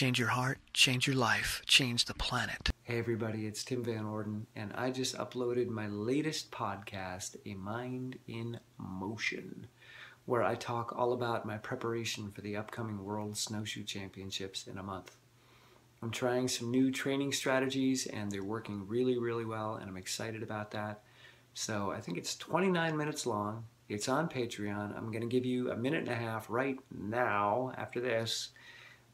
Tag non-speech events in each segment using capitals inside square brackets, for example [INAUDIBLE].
change your heart, change your life, change the planet. Hey everybody, it's Tim Van Orden, and I just uploaded my latest podcast, A Mind in Motion, where I talk all about my preparation for the upcoming World Snowshoe Championships in a month. I'm trying some new training strategies, and they're working really, really well, and I'm excited about that. So I think it's 29 minutes long. It's on Patreon. I'm going to give you a minute and a half right now after this.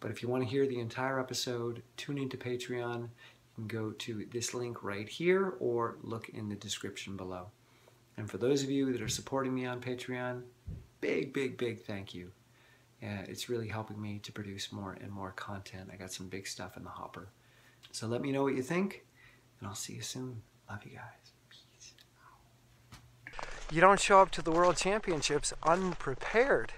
But if you want to hear the entire episode, tune into Patreon. You can go to this link right here or look in the description below. And for those of you that are supporting me on Patreon, big, big, big thank you. Uh, it's really helping me to produce more and more content. I got some big stuff in the hopper. So let me know what you think, and I'll see you soon. Love you guys. Peace. You don't show up to the World Championships unprepared.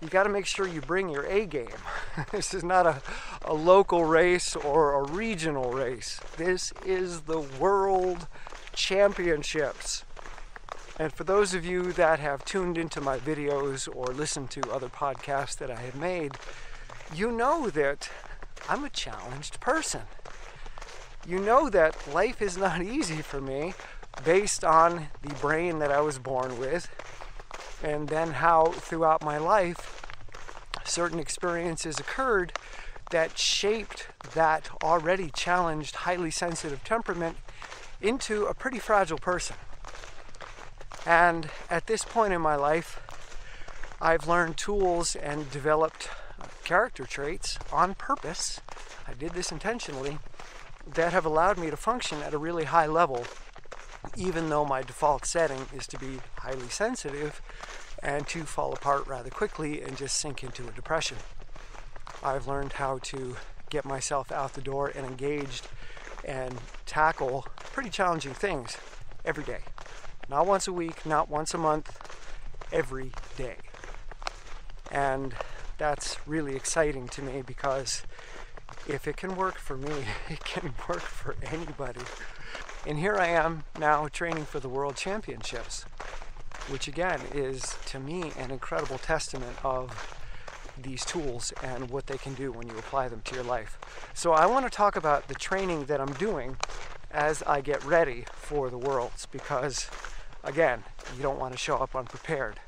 You got to make sure you bring your A game. [LAUGHS] [LAUGHS] this is not a, a local race or a regional race. This is the World Championships. And for those of you that have tuned into my videos or listened to other podcasts that I have made, you know that I'm a challenged person. You know that life is not [LAUGHS] easy for me based on the brain that I was born with, and then how throughout my life certain experiences occurred that shaped that already challenged, highly sensitive temperament into a pretty fragile person. And at this point in my life, I've learned tools and developed uh, character traits on purpose. I did this intentionally that have allowed me to function at a really high level even though my default setting is to be highly sensitive and to fall apart rather quickly and just sink into a depression. I've learned how to get myself out the door and engaged and tackle pretty challenging things every day. Not once a week, not once a month, every day. And that's really exciting to me because if it can work for me, [LAUGHS] it can work for anybody. And here I am now training for the World Championships, which again is to me an incredible testament of these tools and what they can do when you apply them to your life. So I want to talk about the training that I'm doing as I get ready for the Worlds because, again, you don't want to show up unprepared.